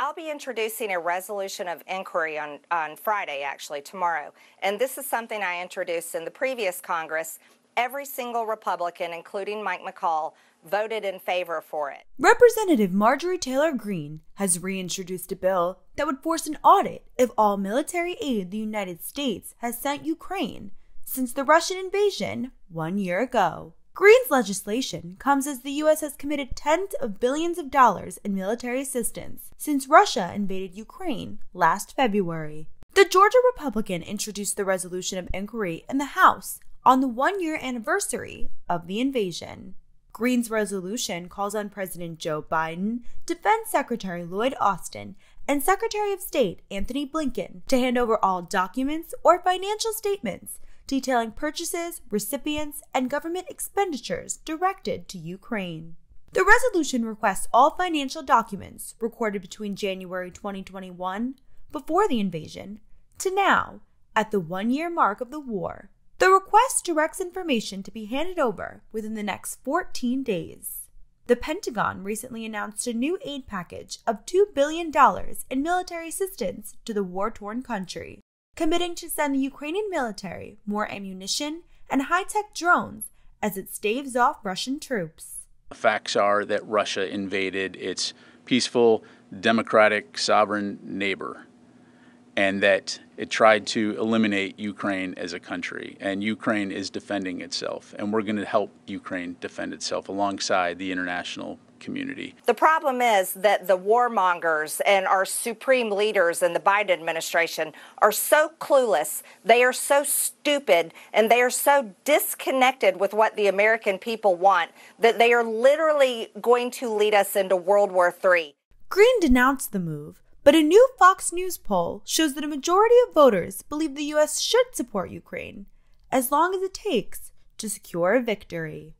I'll be introducing a resolution of inquiry on, on Friday, actually, tomorrow. And this is something I introduced in the previous Congress. Every single Republican, including Mike McCaul, voted in favor for it. Representative Marjorie Taylor Greene has reintroduced a bill that would force an audit of all military aid the United States has sent Ukraine since the Russian invasion one year ago. Greene's legislation comes as the U.S. has committed tens of billions of dollars in military assistance since Russia invaded Ukraine last February. The Georgia Republican introduced the resolution of inquiry in the House on the one year anniversary of the invasion. Greene's resolution calls on President Joe Biden, Defense Secretary Lloyd Austin, and Secretary of State Antony Blinken to hand over all documents or financial statements detailing purchases, recipients, and government expenditures directed to Ukraine. The resolution requests all financial documents recorded between January 2021, before the invasion, to now, at the one year mark of the war. The request directs information to be handed over within the next 14 days. The Pentagon recently announced a new aid package of $2 billion in military assistance to the war torn country committing to send the Ukrainian military more ammunition and high tech drones as it staves off Russian troops. Facts are that Russia invaded its peaceful, democratic, sovereign neighbor and that it tried to eliminate Ukraine as a country. And Ukraine is defending itself, and we're going to help Ukraine defend itself alongside the international community. The problem is that the warmongers and our supreme leaders in the Biden administration are so clueless, they are so stupid, and they are so disconnected with what the American people want that they are literally going to lead us into World War III. Greene denounced the move, but a new Fox News poll shows that a majority of voters believe the U.S. should support Ukraine, as long as it takes to secure a victory.